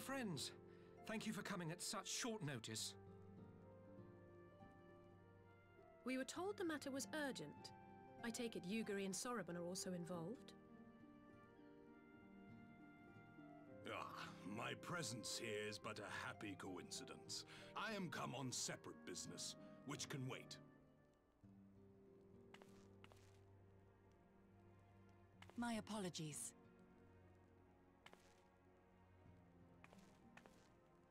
friends. Thank you for coming at such short notice. We were told the matter was urgent. I take it Yugiri and Soroban are also involved? Ah, my presence here is but a happy coincidence. I am come on separate business, which can wait. My apologies.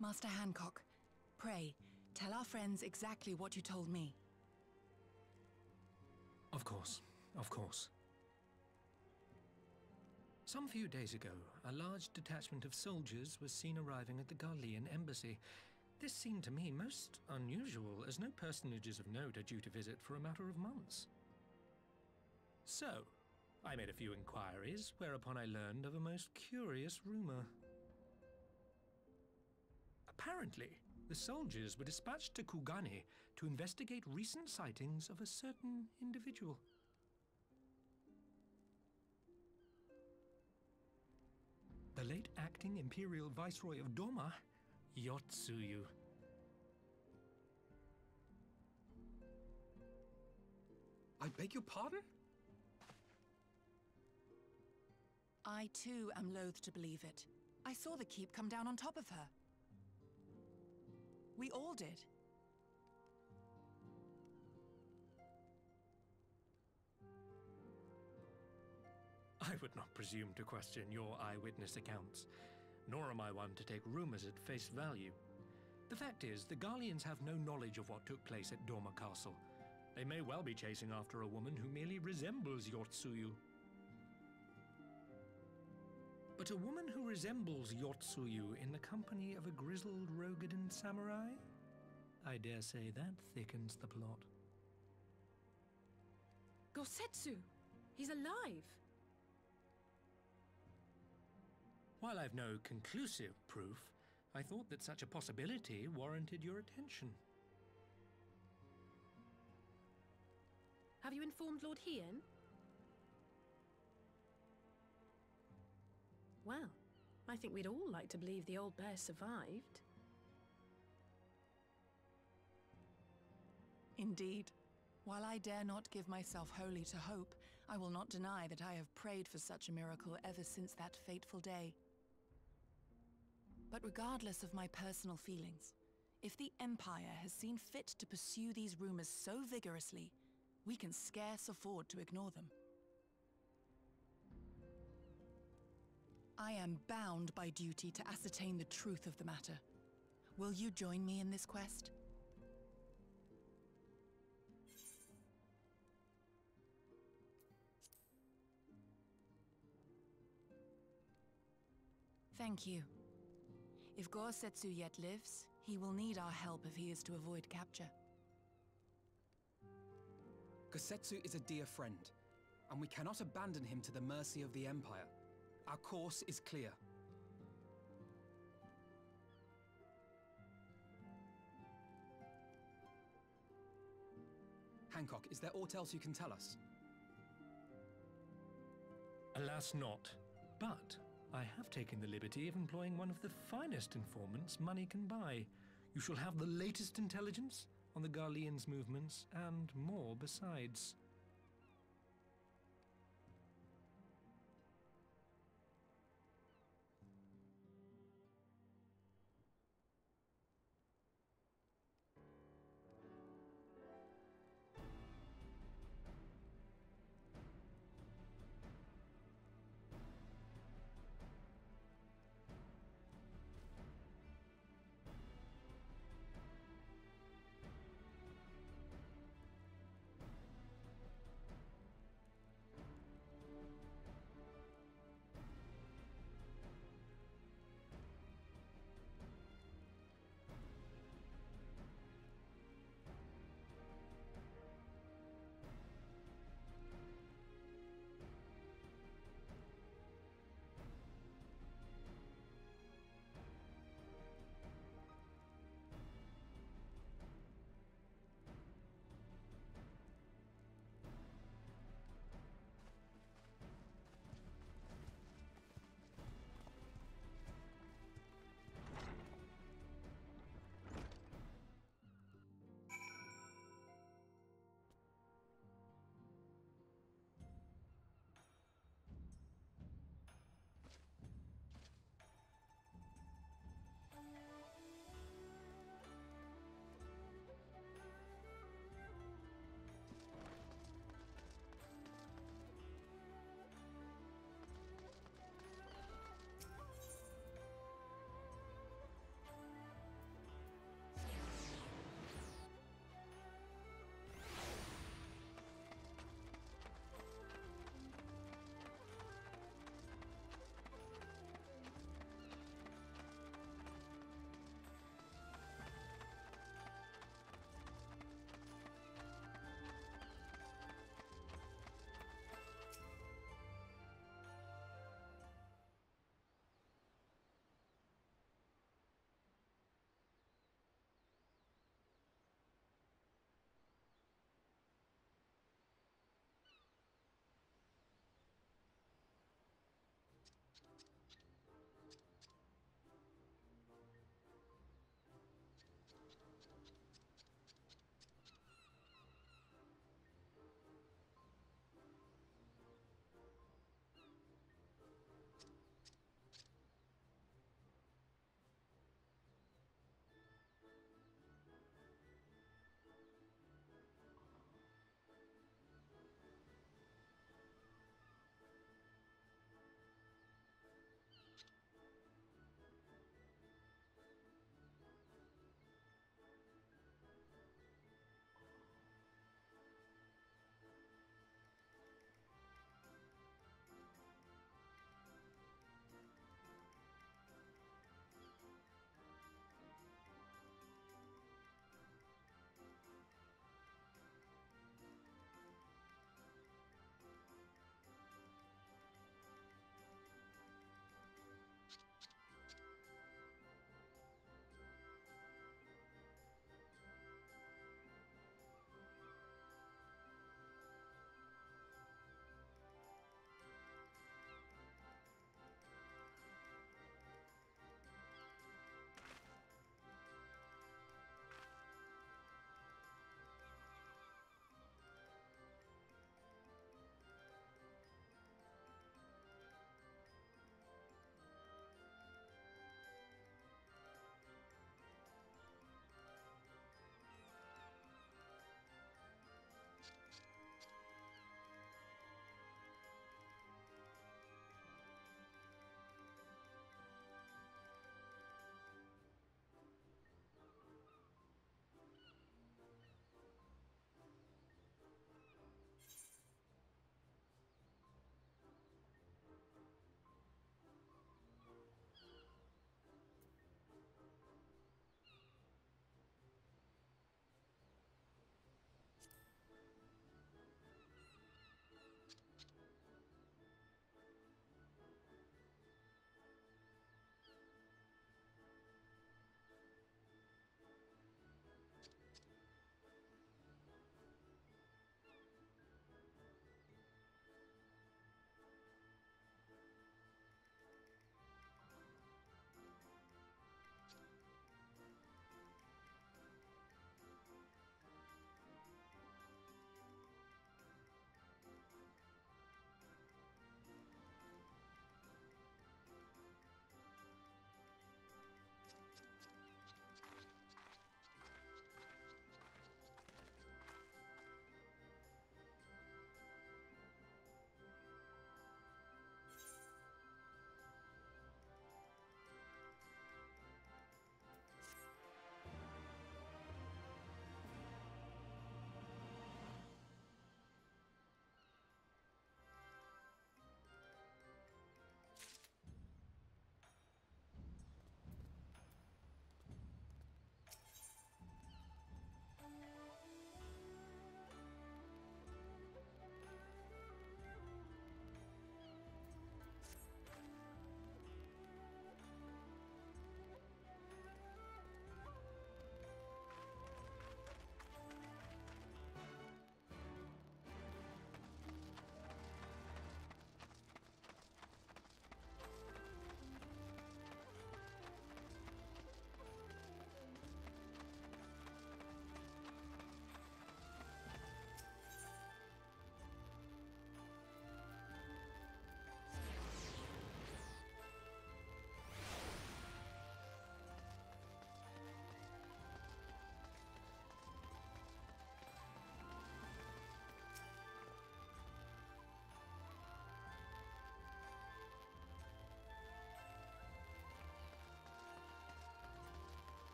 Master Hancock, pray, tell our friends exactly what you told me. Of course, of course. Some few days ago, a large detachment of soldiers was seen arriving at the Garlean embassy. This seemed to me most unusual, as no personages of note are due to visit for a matter of months. So, I made a few inquiries, whereupon I learned of a most curious rumor. Apparently, the soldiers were dispatched to Kugane to investigate recent sightings of a certain individual. The late acting Imperial Viceroy of Doma, Yotsuyu. I beg your pardon? I too am loath to believe it. I saw the keep come down on top of her. We all did. I would not presume to question your eyewitness accounts, nor am I one to take rumors at face value. The fact is, the Garleans have no knowledge of what took place at Doma Castle. They may well be chasing after a woman who merely resembles Yotsuyu. But a woman who resembles Yotsuyu in the company of a grizzled Roegadyn samurai? I dare say that thickens the plot. Gosetsu! He's alive! While I've no conclusive proof, I thought that such a possibility warranted your attention. Have you informed Lord Hien? Well, I think we'd all like to believe the old bear survived. Indeed. While I dare not give myself wholly to hope, I will not deny that I have prayed for such a miracle ever since that fateful day. But regardless of my personal feelings, if the Empire has seen fit to pursue these rumors so vigorously, we can scarce afford to ignore them. I am bound by duty to ascertain the truth of the matter. Will you join me in this quest? Thank you. If Gosetsu yet lives, he will need our help if he is to avoid capture. Gosetsu is a dear friend, and we cannot abandon him to the mercy of the Empire. Our course is clear. Hancock, is there aught else you can tell us? Alas not. But I have taken the liberty of employing one of the finest informants money can buy. You shall have the latest intelligence on the Garleans' movements and more besides.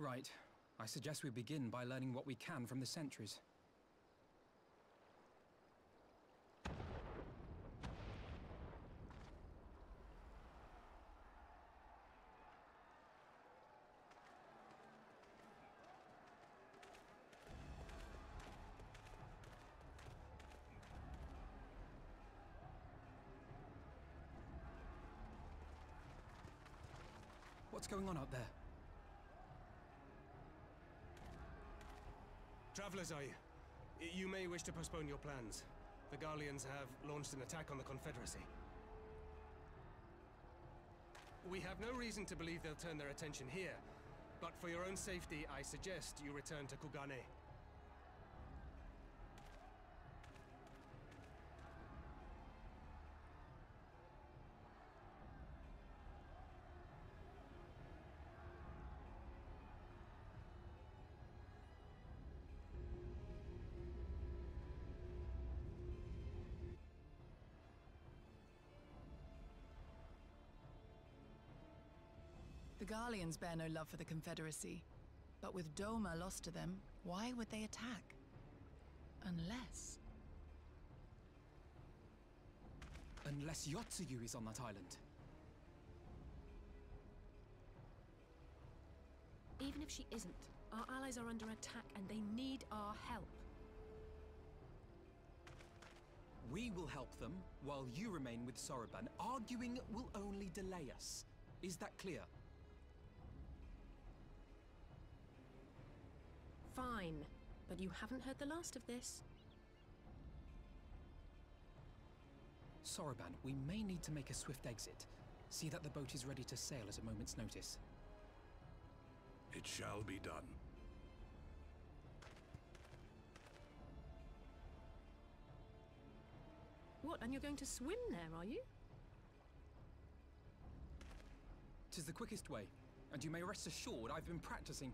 Right. I suggest we begin by learning what we can from the sentries. What's going on out there? Travelers? You may wish to postpone your plans. The Garleans have launched an attack on the Confederacy. We have no reason to believe they'll turn their attention here, but for your own safety, I suggest you return to Kugane. The Garleans bear no love for the Confederacy. But with Doma lost to them, why would they attack? Unless... Unless Yotsuyu is on that island. Even if she isn't, our allies are under attack and they need our help. We will help them, while you remain with Soroban. Arguing will only delay us. Is that clear? Fine, but you haven't heard the last of this. Soroban, we may need to make a swift exit. See that the boat is ready to sail at a moment's notice. It shall be done. What, and you're going to swim there, are you? Tis the quickest way, and you may rest assured I've been practicing.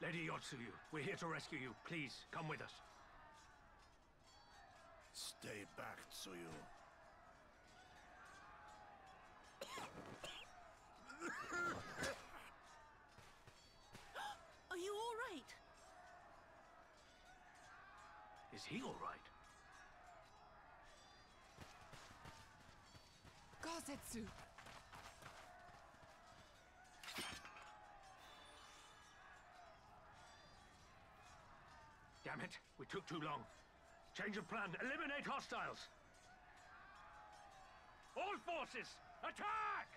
Lady Yotsuyu, we're here to rescue you. Please, come with us. Stay back, Tsuyu. Are you all right? Is he all right? Gosetsu! Damn it, we took too long. Change of plan. Eliminate hostiles. All forces, attack!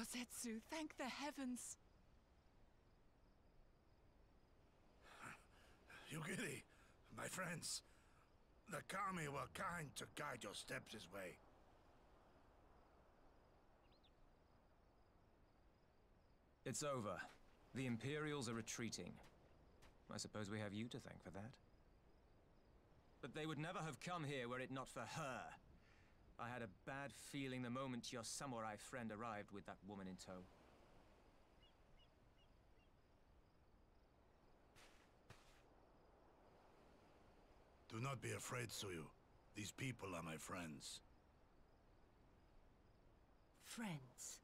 Gosetsu, thank the heavens! Yugiri, my friends, the Kami were kind to guide your steps this way. It's over. The Imperials are retreating. I suppose we have you to thank for that. But they would never have come here were it not for her. I had a bad feeling the moment your samurai friend arrived with that woman in tow. Do not be afraid, Tsuyu. These people are my friends. Friends.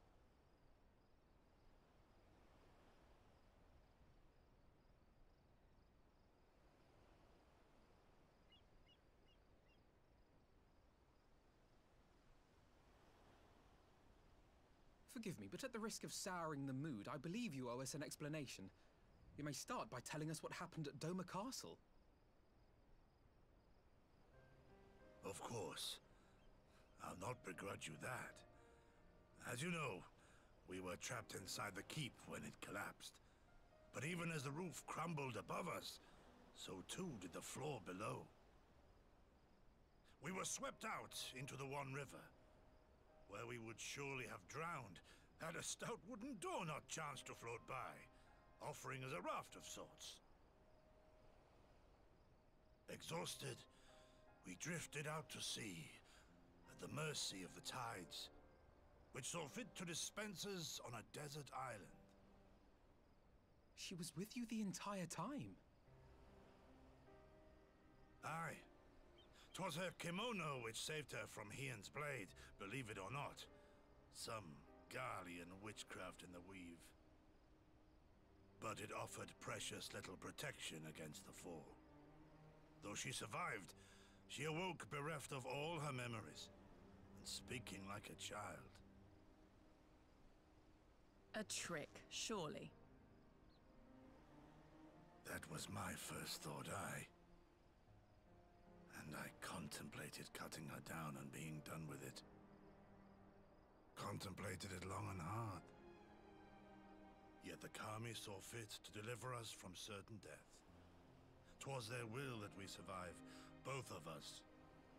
Forgive me, but at the risk of souring the mood, I believe you owe us an explanation. You may start by telling us what happened at Doma Castle. Of course. I'll not begrudge you that. As you know, we were trapped inside the keep when it collapsed. But even as the roof crumbled above us, so too did the floor below. We were swept out into the One River, where we would surely have drowned had a stout wooden door not chanced to float by, offering us a raft of sorts. Exhausted, we drifted out to sea, at the mercy of the tides, which saw fit to dispense us on a desert island. She was with you the entire time. Aye. 'Twas her kimono which saved her from Hien's blade, believe it or not. Some Garlean witchcraft in the weave. But it offered precious little protection against the fall. Though she survived, she awoke bereft of all her memories, and speaking like a child. A trick, surely. That was my first thought, I. And I contemplated cutting her down and being done with it. Contemplated it long and hard. Yet the Kami saw fit to deliver us from certain death. 'Twas their will that we survive, both of us,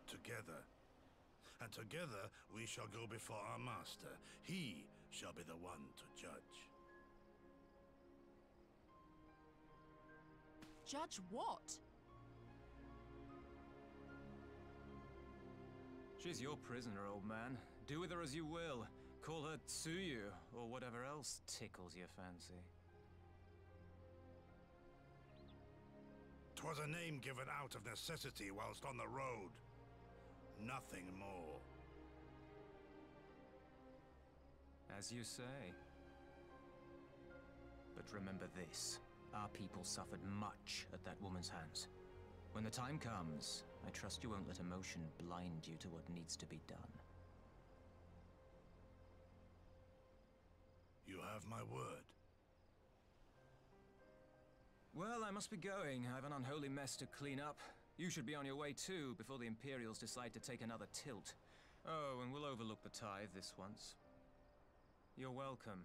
together. And together we shall go before our master. He shall be the one to judge. Judge what? She's your prisoner, old man. Do with her as you will. Call her Tsuyu, or whatever else tickles your fancy. 'Twas a name given out of necessity whilst on the road. Nothing more. As you say. But remember this. Our people suffered much at that woman's hands. When the time comes, I trust you won't let emotion blind you to what needs to be done. You have my word. Well, I must be going. I have an unholy mess to clean up. You should be on your way too, before the Imperials decide to take another tilt. Oh, and we'll overlook the tithe this once. You're welcome.